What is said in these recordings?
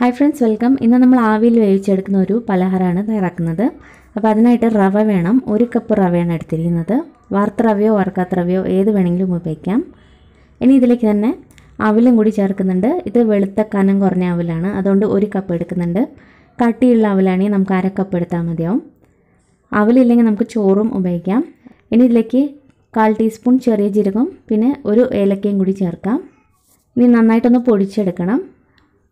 Hi friends welcome ഇന്ന് നമ്മൾ ആവിയിൽ വേവിച്ചെടുക്കുന്ന ഒരു പലഹാരമാണ് തയ്യാറാക്കുന്നത് അപ്പോൾ അതിനായിട്ട് റവ വേണം. ഒരു കപ്പ് റവയാണ് എടുത്തിരിക്കുന്നത്. വറുത്ത റവയോ വറുക്കാത്ത റവയോ ഏത് വേണമെങ്കിലും ഉപയോഗിക്കാം. ഇനി ഇതിലേക്ക് തന്നെ അവിലും കൂടി ചേർക്കുന്നുണ്ട്. ഇത് വെളുത്ത കനം കുറഞ്ഞ അവിലാണ്. അതുകൊണ്ട് ഒരു കപ്പ് എടുക്കുന്നുണ്ട്. കട്ടിയുള്ള അവിലാണെങ്കിൽ നമുക്ക് അര കപ്പ് എടുത്താൽ മതിയാവും. അവലില്ലെങ്കിൽ നമുക്ക് ചോറും ഉപയോഗിക്കാം. ഇനി ഇതിലേക്ക് കാൽ ടീസ്പൂൺ ചെറിയ ജീരകം പിന്നെ ഒരു ഏലക്കയും കൂടി ചേർക്കാം. ഇനി നന്നായിട്ടൊന്ന് പൊടിച്ചെടുക്കണം.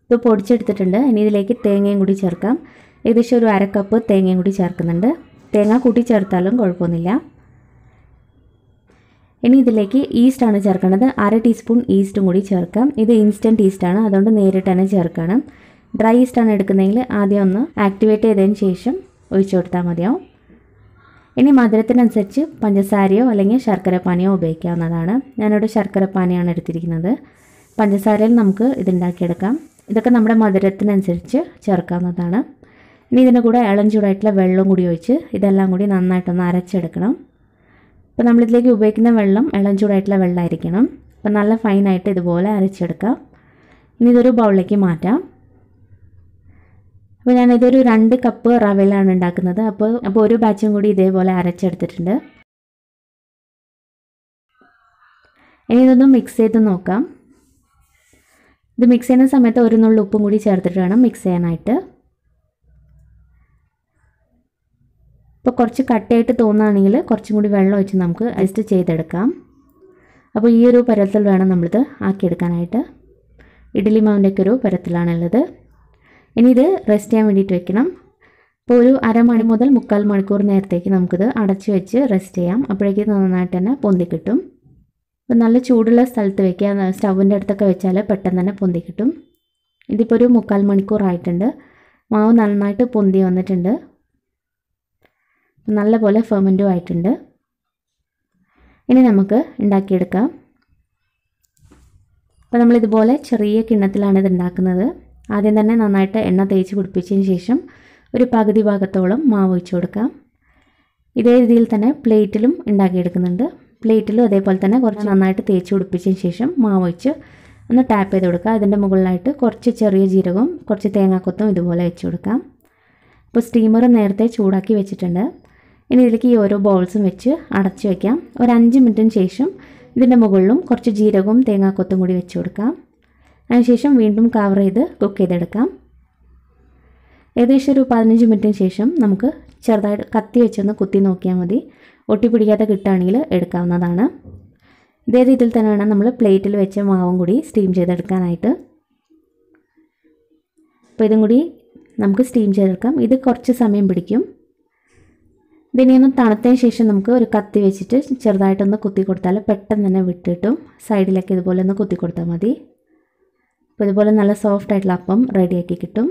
ഇത് പൊടിച്ചെടുത്തിട്ടുണ്ട്. ഇനി ഇതിലേക്ക് തേങ്ങയും കൂടി ചേർക്കാം. ഏകദേശം ഒരു അര കപ്പ് തേങ്ങയും കൂടി ചേർക്കുന്നുണ്ട്. തേങ്ങ കൂട്ടി ചേർത്താലും കുഴപ്പമൊന്നുമില്ല. ഇനി ഇതിലേക്ക് ഈസ്റ്റാണ് ചേർക്കേണ്ടത് അര ടീസ്പൂൺ ഈസ്റ്റും കൂടി ചേർക്കാം. ഇത് ഇൻസ്റ്റന്റ് ഈസ്റ്റാണ് അതുകൊണ്ട് നേരിട്ട് തന്നെ ചേർക്കണം. ഡ്രൈ ഈസ്റ്റാണ് എടുക്കുന്നതെങ്കിൽ ആദ്യം ഒന്ന് ആക്ടിവേറ്റ് ചെയ്തതിന് ശേഷം ഒഴിച്ചു കൊടുത്താൽ മതിയാവും. ഇനി മധുരത്തിനനുസരിച്ച് പഞ്ചസാരയോ അല്ലെങ്കിൽ ശർക്കരപ്പാനിയോ ഉപയോഗിക്കാവുന്നതാണ്. ഞാനിവിടെ ശർക്കര പാനിയാണ് എടുത്തിരിക്കുന്നത്. പഞ്ചസാരയിൽ നമുക്ക് ഇതുണ്ടാക്കിയെടുക്കാം ഇതൊക്കെ നമ്മുടെ മധുരത്തിനനുസരിച്ച് ചേർക്കാവുന്നതാണ്. ഇനി ഇതിന്റെ കൂടെ ഇളം ചൂടായിട്ടുള്ള വെള്ളം കൂടി ഒഴിച്ച് ഇതെല്ലാം കൂടി നന്നായിട്ടൊന്ന് അരച്ചെടുക്കണം. അപ്പോൾ നമ്മളിതിലേക്ക് ഉപയോഗിക്കുന്ന വെള്ളം ഇളം ചൂടായിട്ടുള്ള വെള്ളമായിരിക്കണം. അപ്പോൾ നല്ല ഫൈനായിട്ട് ഇതുപോലെ അരച്ചെടുക്കാം. ഇനി ഇതൊരു ബൗളിലേക്ക് മാറ്റാം. അപ്പോൾ ഞാനിതൊരു രണ്ട് കപ്പ് റവയിലാണ് ഉണ്ടാക്കുന്നത്. അപ്പോൾ അപ്പോൾ ഒരു ബാച്ചും കൂടി ഇതേപോലെ അരച്ചെടുത്തിട്ടുണ്ട്. ഇനി ഇതൊന്ന് മിക്സ് ചെയ്ത് നോക്കാം. ഇത് മിക്സ് ചെയ്യുന്ന സമയത്ത് ഒരു നുള്ളി ഉപ്പും കൂടി ചേർത്തിട്ട് വേണം മിക്സ് ചെയ്യാനായിട്ട്. ഇപ്പോൾ കുറച്ച് കട്ടയായിട്ട് തോന്നുകയാണെങ്കിൽ കുറച്ചും കൂടി വെള്ളം ഒഴിച്ച് നമുക്ക് അഡ്ജസ്റ്റ് ചെയ്തെടുക്കാം. അപ്പോൾ ഈ ഒരു പരത്തിൽ വേണം നമ്മളിത് ആക്കിയെടുക്കാനായിട്ട്. ഇഡ്ഡലി മാവിന്റെയൊക്കെ ഒരു പരത്തിലാണുള്ളത്. ഇനി ഇത് റെസ്റ്റ് ചെയ്യാൻ വേണ്ടിയിട്ട് വെക്കണം. അപ്പോൾ ഒരു അരമണി മുതൽ മുക്കാൽ മണിക്കൂർ നേരത്തേക്ക് നമുക്കിത് അടച്ച് വെച്ച് റെസ്റ്റ് ചെയ്യാം. അപ്പോഴേക്കും നന്നായിട്ട് തന്നെ പൊന്തി കിട്ടും. അപ്പോൾ നല്ല ചൂടുള്ള സ്ഥലത്ത് വെക്കുക. സ്റ്റൗവിന്റെ അടുത്തൊക്കെ വെച്ചാൽ പെട്ടെന്ന് തന്നെ പൊന്തി കിട്ടും. ഇതിപ്പോൾ ഒരു മുക്കാൽ മണിക്കൂർ ആയിട്ടുണ്ട്. മാവ് നന്നായിട്ട് പൊന്തി വന്നിട്ടുണ്ട്. നല്ലപോലെ ഫെർമെന്റും ആയിട്ടുണ്ട്. ഇനി നമുക്ക് ഉണ്ടാക്കിയെടുക്കാം. അപ്പോൾ നമ്മളിതുപോലെ ചെറിയ കിണ്ണത്തിലാണ് ഇത് ഉണ്ടാക്കുന്നത്. ആദ്യം തന്നെ നന്നായിട്ട് എണ്ണ തേച്ച് പിടിപ്പിച്ചതിന് ശേഷം ഒരു പകുതി ഭാഗത്തോളം മാവ് ഒഴിച്ചു കൊടുക്കാം. ഇതേ രീതിയിൽ തന്നെ പ്ലേറ്റിലും ഉണ്ടാക്കിയെടുക്കുന്നുണ്ട്. പ്ലേറ്റിലും അതേപോലെ തന്നെ കുറച്ച് നന്നായിട്ട് തേച്ച് പിടിപ്പിച്ചതിന് ശേഷം മാവ് വെച്ച് ഒന്ന് ടാപ്പ് ചെയ്ത് കൊടുക്കുക. അതിന്റെ മുകളിലായിട്ട് കുറച്ച് ചെറിയ ജീരകവും കുറച്ച് തേങ്ങാക്കൊത്തും ഇതുപോലെ വെച്ച് കൊടുക്കാം. അപ്പോൾ സ്റ്റീമർ നേരത്തെ ചൂടാക്കി വെച്ചിട്ടുണ്ട്. ഇനി ഇതിലേക്ക് ഈ ഓരോ ബോൾസും വെച്ച് അടച്ചു വയ്ക്കാം ഒരു അഞ്ച് മിനിറ്റിന് ശേഷം ഇതിന്റെ മുകളിലും കുറച്ച് ജീരകവും തേങ്ങാക്കൊത്തും കൂടി വെച്ച് കൊടുക്കാം. അതിനുശേഷം വീണ്ടും കവർ ചെയ്ത് കുക്ക് ചെയ്തെടുക്കാം. ഏകദേശം ഒരു പതിനഞ്ച് മിനിറ്റിന് ശേഷം നമുക്ക് ചെറുതായിട്ട് കത്തി വെച്ചൊന്ന് കുത്തി നോക്കിയാൽ മതി. ഒട്ടിപ്പിടിക്കാതെ കിട്ടുകയാണെങ്കിൽ എടുക്കാവുന്നതാണ്. ഇതേ രീതിയിൽ തന്നെ വേണം നമ്മൾ പ്ലേറ്റിൽ വെച്ച മാവും കൂടി സ്റ്റീം ചെയ്തെടുക്കാനായിട്ട്. അപ്പോൾ ഇതും കൂടി നമുക്ക് സ്റ്റീം ചെയ്തെടുക്കാം. ഇത് കുറച്ച് സമയം പിടിക്കും. ഇതിനെ ഒന്ന് തണുത്തതിന് ശേഷം നമുക്ക് ഒരു കത്തി വെച്ചിട്ട് ചെറുതായിട്ടൊന്ന് കുത്തി കൊടുത്താൽ പെട്ടെന്ന് തന്നെ വിട്ടിട്ടും സൈഡിലൊക്കെ ഇതുപോലെ ഒന്ന് കുത്തി കൊടുത്താൽ മതി. അപ്പോൾ ഇതുപോലെ നല്ല സോഫ്റ്റ് ആയിട്ടുള്ള അപ്പം റെഡിയാക്കി കിട്ടും.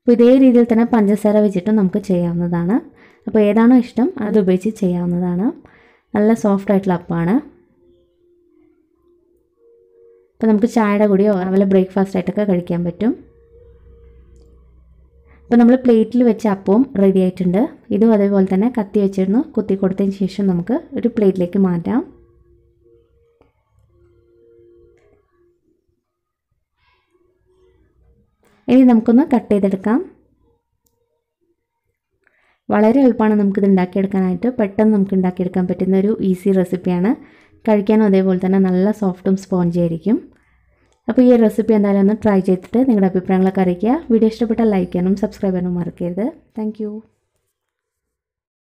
അപ്പോൾ ഇതേ രീതിയിൽ തന്നെ പഞ്ചസാര വെച്ചിട്ടും നമുക്ക് ചെയ്യാവുന്നതാണ്. അപ്പോൾ ഏതാണോ ഇഷ്ടം അത് ഉപയോഗിച്ച് ചെയ്യാവുന്നതാണ്. നല്ല സോഫ്റ്റ് ആയിട്ടുള്ള അപ്പമാണ് അപ്പോൾ നമുക്ക് ചായയുടെ കൂടിയോ അതുപോലെ ബ്രേക്ക്ഫാസ്റ്റ് ആയിട്ടൊക്കെ കഴിക്കാൻ പറ്റും. അപ്പോൾ നമ്മൾ പ്ലേറ്റിൽ വെച്ച അപ്പവും റെഡി ആയിട്ടുണ്ട്. ഇതും അതേപോലെ തന്നെ കത്തി വെച്ചിരുന്നു. കുത്തി കൊടുത്തതിന് ശേഷം നമുക്ക് ഒരു പ്ലേറ്റിലേക്ക് മാറ്റാം. ഇനി നമുക്കൊന്ന് കട്ട് ചെയ്തെടുക്കാം. വളരെ എളുപ്പമാണ് നമുക്കിത് ഉണ്ടാക്കിയെടുക്കാനായിട്ട്. പെട്ടെന്ന് നമുക്ക് ഉണ്ടാക്കിയെടുക്കാൻ പറ്റുന്ന ഒരു ഈസി റെസിപ്പിയാണ് കഴിക്കാനും അതേപോലെ തന്നെ നല്ല സോഫ്റ്റും സ്പോഞ്ചി ആയിരിക്കും. അപ്പോൾ ഈ റെസിപ്പി എന്തായാലും ഒന്ന് ട്രൈ ചെയ്തിട്ട് നിങ്ങളുടെ അഭിപ്രായങ്ങളൊക്കെ അറിയിക്കുക. വീഡിയോ ഇഷ്ടപ്പെട്ടാൽ ലൈക്ക് ചെയ്യാനും സബ്സ്ക്രൈബ് ചെയ്യാനും മറക്കരുത്. താങ്ക്